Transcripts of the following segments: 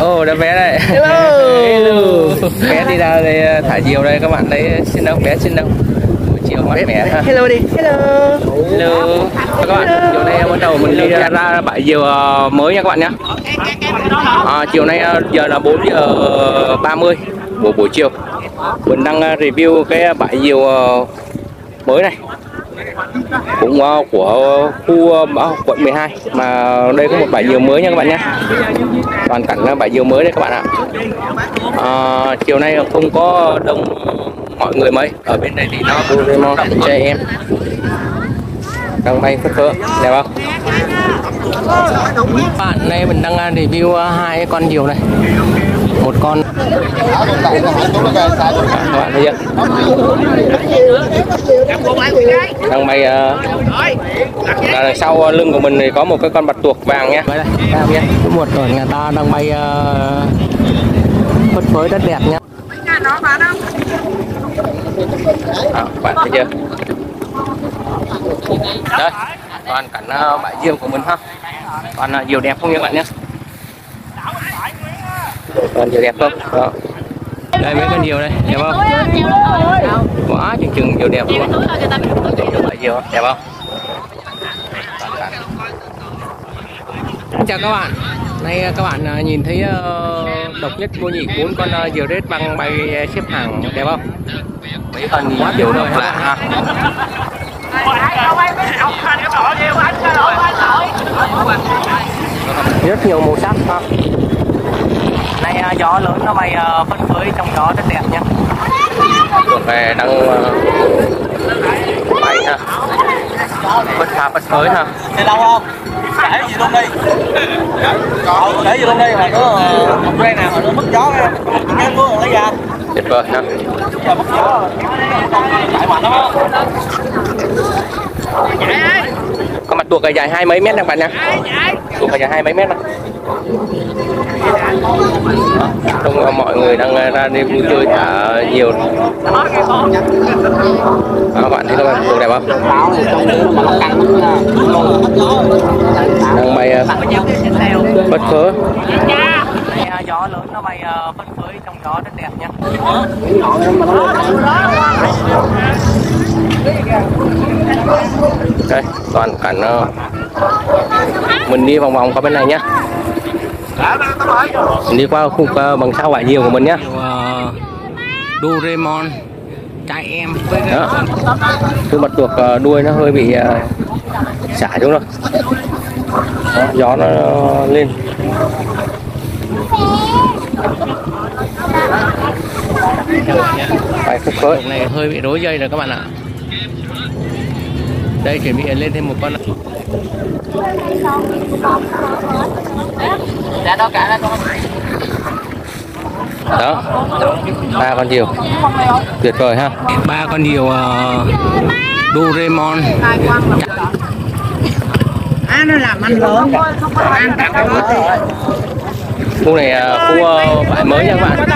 Ồ, oh, bé đây. Hello. Hello. Bé đi ra đây ờ, thả diều đây các bạn đấy xin đâu bé xin đâu. Buổi chiều mát mẻ. Hello đi. Hello. Hello. Các bạn, chiều nay bắt đầu mình đi ra, bãi diều ờ, mới nha các bạn nhé. À, chiều nay ờ, giờ là 4 giờ 30 buổi buổi chiều. Mình đang ờ, review cái bãi diều ờ, mới này cũng ờ, của khu ờ, quận 12 mà đây có một bãi diều mới nha các bạn nhé toàn cảnh bãi diều mới đây các bạn ạ. À, chiều nay không có đông mọi người mấy. Ở bên này thì nó Doraemon cho em. Đang bay phất phơ. Đẹp không? Bạn đây mình đang review hai con diều này một con. Các đang bay uh, là đằng sau uh, lưng của mình thì có một cái con bạch tuộc vàng nha. Nhé một rồi người ta đang bay phất phới rất đẹp nhá à, bạn thấy chưa? Đây toàn cảnh bãi diều của mình ha. Toàn diều đẹp không nha bạn nhé còn diều đẹp không? Đó. đây mấy con diều đây đẹp không? Quá chừng chừng diều đẹp luôn. Diều đẹp không? Xin chào các bạn. Nay các bạn nhìn thấy độc nhất vô nhị bốn con diều rết băng bay xếp hàng đẹp không? Mấy con diều độc lạ ha Rất nhiều màu sắc ha Nay uh, gió lớn nó bay uh, phất phới trong gió rất đẹp Được về đang uh, bay ha. Phất pha phất phới ha. Xe lâu không? Để gì luôn đi. Có để gì luôn đi mà có một que nào mà nó mất gió cái cái mưa lấy ra. Tuyệt vời ha. Giờ mất gió. Chạy mạnh lắm á. Con mặt tuộc này dài hai mấy mét các bạn nha. Tuộc này dài hai mấy mét này không mọi người đang ờ, ra đi vui chơi thả nhiều. À, các bạn thấy các bạn tuộc đẹp không? Đang bay ờ, bất khớ gió lớn nó bay bất phất phới trong gió rất đẹp nhá đây toàn cảnh uh, mình đi vòng vòng qua bên này nhá đi qua khu uh, bằng sau bãi diều của mình nhá. Uh, Doraemon trai em đó. Cái mặt tuộc đuôi nó hơi bị uh, xả xuống rồi đó, gió nó lên. Phải phất phới này hơi bị rối dây rồi các bạn ạ. Đây chuẩn bị lên thêm một con đó ba con diều tuyệt vời ha. Ba con diều uh, Doraemon. À nó làm ăn lớn. Ăn cả cái khu này uh, khu uh, bãi mới nha các bạn.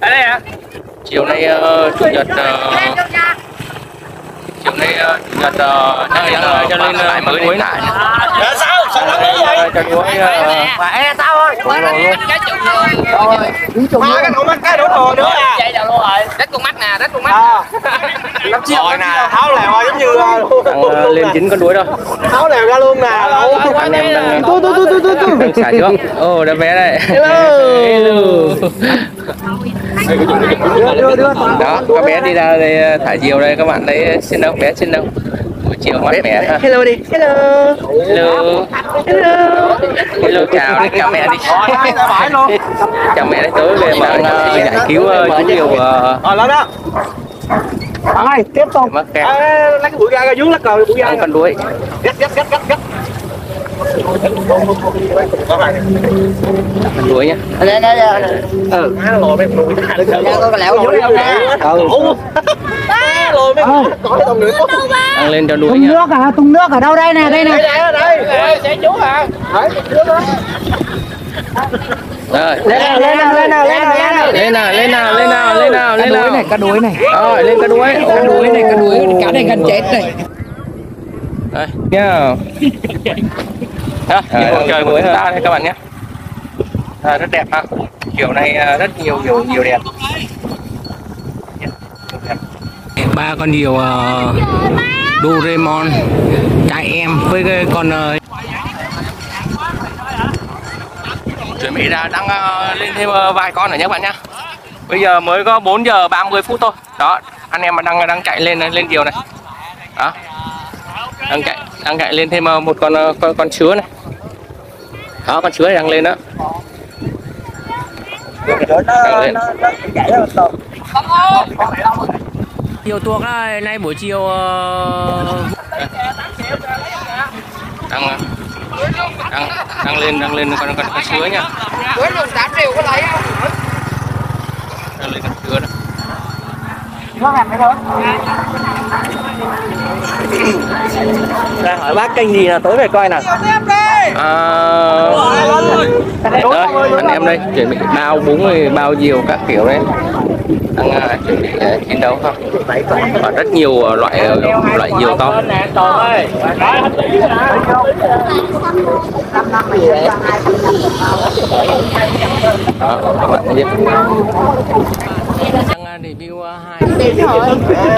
Ở đây à chiều nay uh, chủ nhật uh, nay uh, chủ nhật uh, đang đang cho lên bãi mới cuối lại Dạ sao? Sao nó đi vậy? cho nuôi Khỏe sao rồi Mà cái con mắt cái đủ đồ nữa à. Chạy đầu luôn rồi đất con mắt nè đất con mắt. À. Năm triệu nè Tháo lèo ra giống như lên chín con đuối thôi. Tháo lèo ra luôn nè. Anh em đang Tu tu tu tu tu xả trước ồ đã bé đây. Hello. Đó các bé đi ra đây thả diều đây các bạn đấy xin đâu bé xin đâu. Buổi chiều mát mẻ ha. Hello đi. Hello. hello. Hello. hello chào chào mẹ đi. Chào mẹ đấy tới về mà uh, giải cứu chú diều Rồi lên đó. Rồi tiếp tục. Mắc kẹt. Ê, lấy cái bụi ga ra dưới lắc rồi bụi ga ăn con đuối. Gắt gắt gắt gắt gắt con đuối nhá Đây đây đây. ừ má lồi mấy bụi ra được rồi Có cái lẹo dưới đâu nè. ừ. lồi mấy cõi đồng nữa ăn lên cho đuối Tung nhá nước à? Tung nước ở đâu đây nè? Đây nè. đây đây chú hả rồi Lên nào lên nào lên nào lên nào lên nào. lên nào lên nào lên nào lên nào nào cá đuối này. rồi lên cá đuối Cá đuối này, cá đuối cá này gần chết này. đây nhá đó nhìn bầu trời của chúng ta đây các bạn nhé. À, rất đẹp ha. Chiều nay à, rất nhiều nhiều nhiều đẹp. Ba con diều uh, Doraemon trai em với cái con uh, chuẩn bị là đang uh, lên thêm uh, vài con nữa nhé các bạn nhá bây giờ mới có 4 giờ 30 phút thôi. Đó anh em mà đang đang chạy lên lên diều này. Đó. Đang chạy đang chạy lên thêm uh, một con uh, con, con sứa này. Đó con sứa này đang lên đó. Đang lên. Nhiều tuộc đây nay buổi chiều ờ, đang đang đang lên đang lên con con con sứa nha. Cuối lùng 8 triệu có lấy không? đang lên con sứa đó Đang hỏi bác kênh gì là tối về coi nào. à, đây anh em đây chuẩn bị bao bún bao diều các kiểu đấy. Đang uh, chuẩn bị uh, chiến đấu không? Và rất nhiều uh, loại uh, loại diều to. Đó các bạn review uh, hai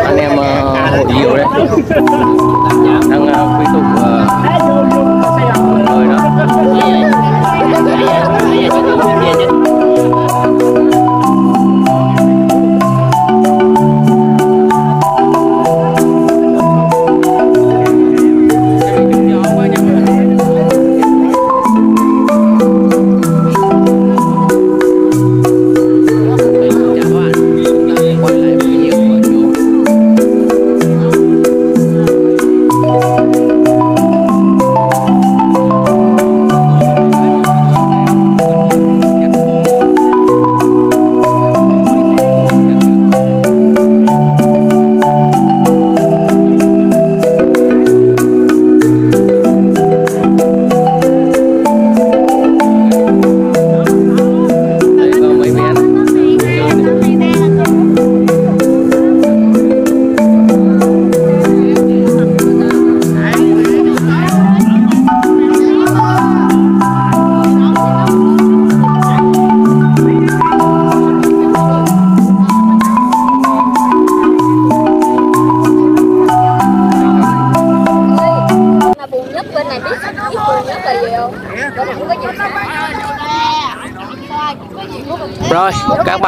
anh em uh, hội diều đấy đang uh, quy tụ uh, người đó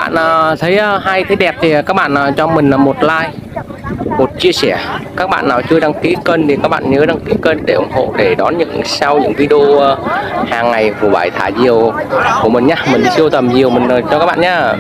bạn ờ, thấy ờ, hay thấy đẹp thì các bạn ờ, cho mình là một like, một chia sẻ. Các bạn nào chưa đăng ký kênh thì các bạn nhớ đăng ký kênh để ủng hộ để đón những sau những video hàng ngày của bãi thả diều của mình nhá. Mình siêu tầm diều mình cho các bạn nhá.